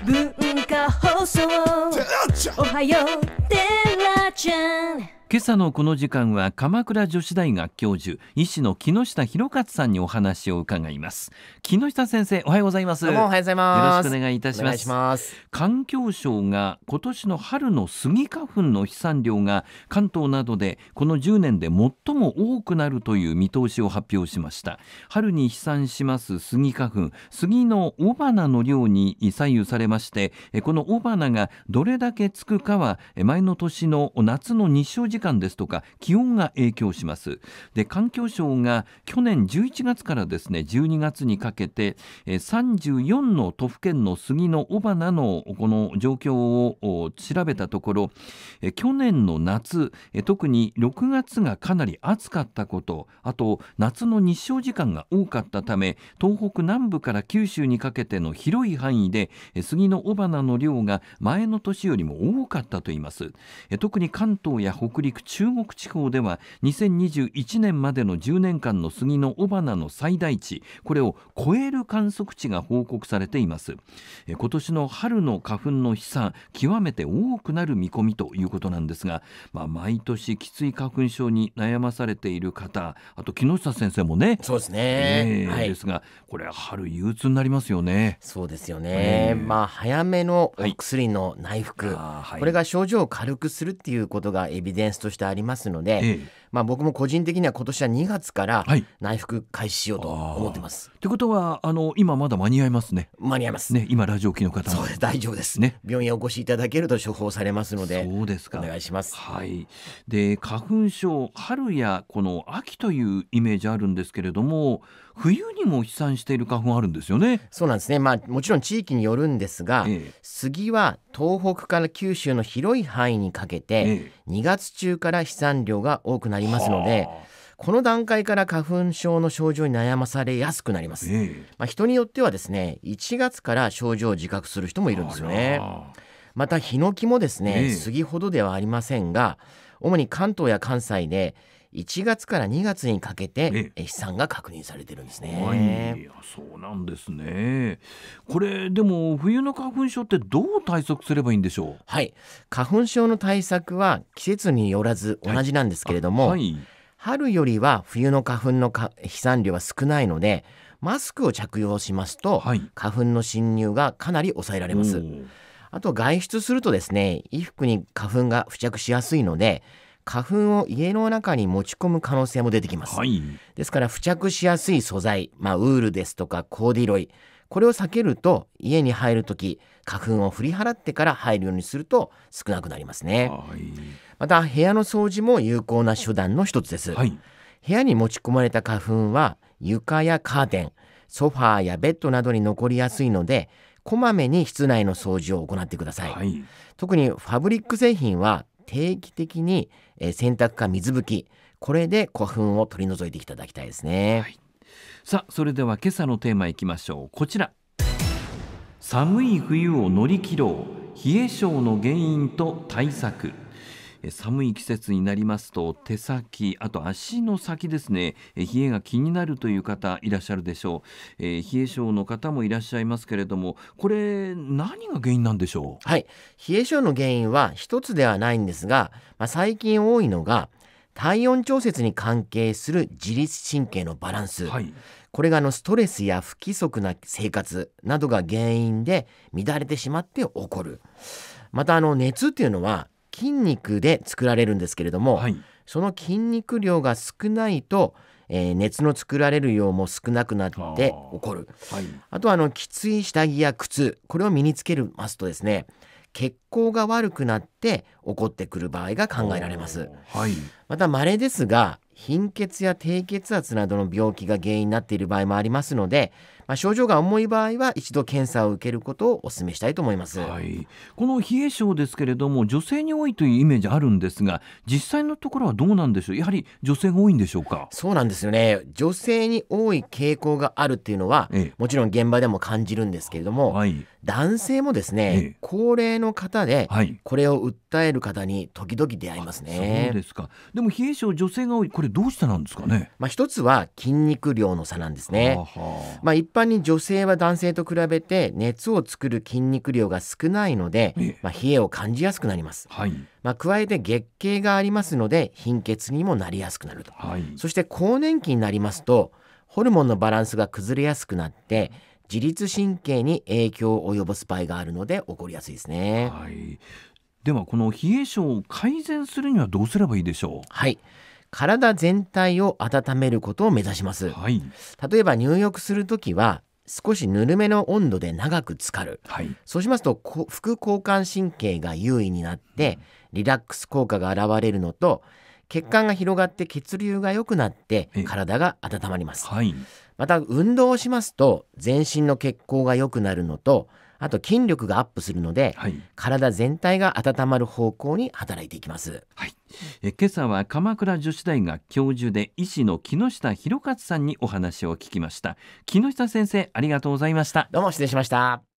文化放送。おはよう。テラちゃん今朝のこの時間は鎌倉女子大学教授医師の木下博勝さんにお話を伺います。木下先生おはようございます。おはようございます。よろしくお願いいたします。環境省が今年の春のスギ花粉の飛散量が関東などでこの10年で最も多くなるという見通しを発表しました。春に飛散しますスギ花粉。杉の雄花の量に左右されましてえこの雄花がどれだけつくかはえ前の年の夏の日照時間間ですとか気温が影響します。で環境省が去年11月からですね12月にかけて34の都府県の杉の雄花のこの状況を調べたところ去年の夏特に6月がかなり暑かったことあと夏の日照時間が多かったため東北南部から九州にかけての広い範囲で杉の雄花の量が前の年よりも多かったといいます。特に関東や北陸中国地方では2021年までの10年間の杉の雄花の最大値これを超える観測値が報告されていますえ今年の春の花粉の飛散極めて多くなる見込みということなんですが、まあ、毎年きつい花粉症に悩まされている方あと木下先生もねそうですね。ええはいで。すがこれは春憂鬱になりますよね。そうですよえね。えまあ早めのはいお薬の内服、はいこれが症状を軽くするっていうことがエビデンスとしてありますので、ええ。まあ僕も個人的には今年は2月からはい内服開始しようと思ってます。ってことはあの今まだ間に合いますね。間に合います。ね今ラジオ機の方もそうです大丈夫です。ね病院へお越しいただけると処方されますので、そうですか。お願いします。はい、で花粉症春やこの秋というイメージあるんですけれども冬にも飛散している花粉あるんですよね。そうなんですね。まあもちろん地域によるんですが、ええ杉は東北から九州の広い範囲にかけて、ええ2月中から飛散量が多くなりますのではあ。この段階から花粉症の症状に悩まされやすくなります、ええ。まあ、人によってはですね1月から症状を自覚する人もいるんですよねまたヒノキもですね、ええ。杉ほどではありませんが主に関東や関西で1月から2月にかけえてえ飛散が確認されてるんですね、はい、そうなんですね。これでも冬の花粉症ってどう対策すればいいんでしょはい花粉症の対策は季節によらず同じなんですけれどう。も、はい、春よりは冬の花粉のか飛散量は少ないのでマスクを着用しますと、はい。花粉の侵入がかなり抑えられますあと外出するとですね衣服に花粉が付着しやすいので花粉を家の中に持ち込む可能性も出てきます、はい。ですから付着しやすい素材、まあ、ウールですとかコーディロイこれを避けると家に入るとき花粉を振り払ってから入るようにすると少なくなりますねはい。また部屋の掃除も有効な手段の一つです、はい。部屋に持ち込まれた花粉は床やカーテンソファーやベッドなどに残りやすいのでこまめに室内の掃除を行ってください、はい。特にファブリック製品は定期的にえー洗濯か水拭きこれで古墳を取り除いていただきたいですね、はい。さあそれでは今朝のテーマいきましょう。こちら。寒い冬を乗り切ろう。冷え症の原因と対策。寒い季節になりますと手先あと足の先ですねえ冷えが気になるという方いらっしゃるでしょう、えー冷え性の方もいらっしゃいますけれどもこれ何が原因なんでしょはい。冷え性の原因は一つではないんですが、まあ、最近多いのが体温調節に関係する自律神経のバランス、うはい。これがあのストレスや不規則な生活などが原因で乱れてしまって起こる。またあの熱っていうのは筋肉で作られるんですけれども、はい。その筋肉量が少ないと、えー熱の作られる量も少なくなって起こる。はい。あとはあのきつい下着や靴これを身につけますとですね。血行が悪くなって起こってくる場合が考えられます。はい。また稀ですが貧血や低血圧などの病気が原因になっている場合もありますので、まあ、症状が重い場合は一度検査を受けることをお勧めしたいと思います。はい、この冷え性ですけれども女性に多いというイメージあるんですが実際のところはどうなんでしょう？やはり女性が多いんでしょうか？そうなんですよね。女性に多い傾向があるっていうのはええ。もちろん現場でも感じるんですけれども、はい。男性もですね、ええ。高齢の方ではい。これを訴える方に時々出会いますそうね。ですか。でも冷え性女性が多い。これどうしてなんですかね？まあ、一つは筋肉量の差なんですね。まあ、一般に女性は男性と比べて熱を作る筋肉量が少ないのでええ、まあ、冷えを感じやすくなります。はいまあ、加えて月経がありますので貧血にもなりやすくなると。はいそして更年期になりますとホルモンのバランスが崩れやすくなって自律神経に影響を及ぼす場合があるので起こりやすいですね。はいではこの冷え性を改善するにはどうすればいいでしょはい。体全体を温めることを目指します。うはい例えば入浴するときは少しぬるめの温度で長く浸かる。はいそうしますとこ副交感神経が優位になってリラックス効果が現れるのと血管が広がって血流が良くなってええ体が温まります。はいまた運動をしますと全身の血行が良くなるのとあと筋力がアップするのではい体全体が温まる方向に働いていきます。はいえ今朝は鎌倉女子大学教授で医師の木下博勝さんにお話を聞きました木下先生ありがとうございましたどうも失礼しました。